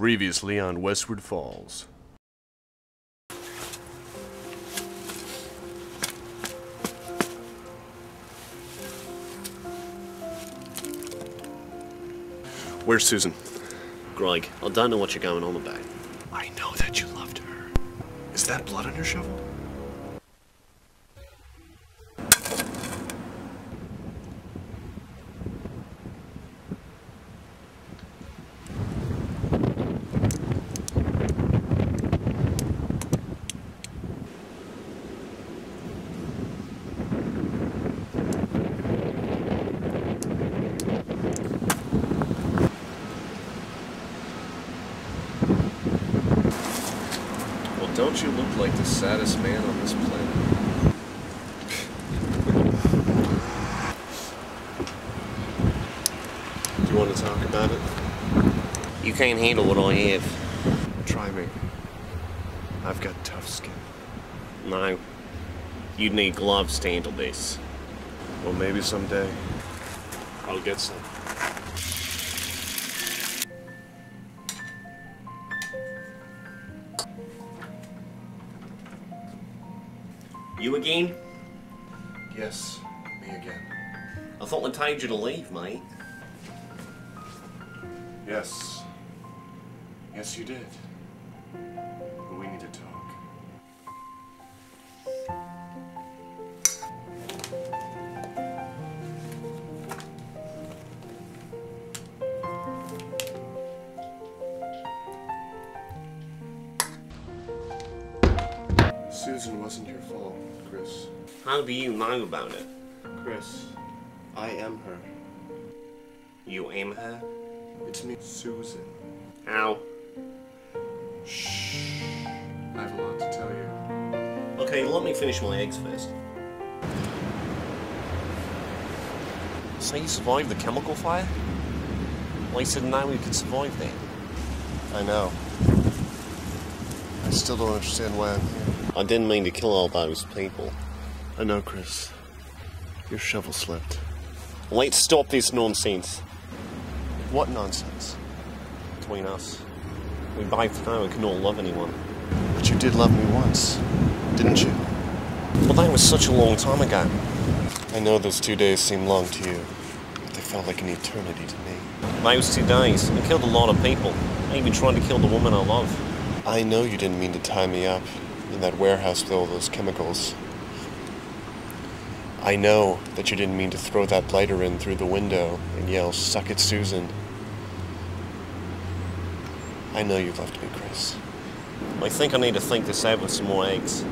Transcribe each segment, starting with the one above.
Previously on Westward Falls. Where's Susan? Greg, I don't know what you're going on about. I know that you loved her. Is that blood on your shovel? Don't you look like the saddest man on this planet? Do you want to talk about it? You can't handle what I have. Try me. I've got tough skin. No. You'd need gloves to handle this. Well, maybe someday I'll get some. You again? Yes, me again. I thought I told you to leave, mate. Yes. Yes, you did. But we need to talk. Susan wasn't your fault, Chris. How do you know about it? Chris, I am her. You am her? It's me, Susan. How? I have a lot to tell you. Okay, let me finish my eggs first. So you survived the chemical fire? Well, you said now we could survive that. I know. I still don't understand why I'm here. I didn't mean to kill all those people. I know, Chris. Your shovel slipped. Let's stop this nonsense What nonsense? between us. We both know we cannot love anyone. But you did love me once, didn't you? Well, that was such a long time ago. I know those two days seem long to you, but they felt like an eternity to me. Those two days, I killed a lot of people. I even tried to kill the woman I love. I know you didn't mean to tie me up in that warehouse with all those chemicals. I know that you didn't mean to throw that blighter in through the window and yell, Suck it, Susan. I know you loved me, Chris. I think I need to think this out with some more eggs.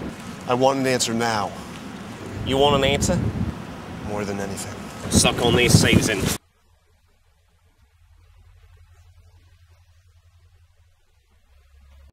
I want an answer now, You want an answer? more than anything. Suck on this, Susan.